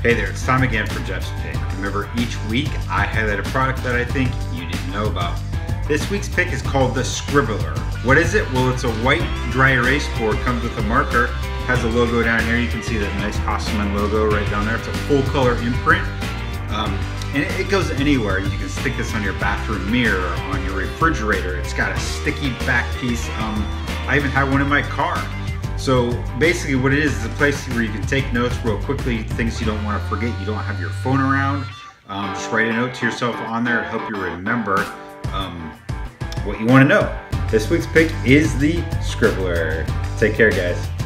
Hey there, it's time again for Jeff's Pick. Remember, each week I highlight a product that I think you didn't know about. This week's pick is called the Scribbler. What is it? Well, it's a white dry erase board, comes with a marker, has a logo down here. You can see that nice Cossaman logo right down there. It's a full color imprint. Um, and it, goes anywhere. You can stick this on your bathroom mirror, on your refrigerator. It's got a sticky back piece. Um, I even have one in my car. So basically what it is is a place where you can take notes real quickly, things you don't want to forget. You don't have your phone around. Um, just write a note to yourself on there to help you remember um, what you want to know. This week's pick is the Scribbler. Take care, guys.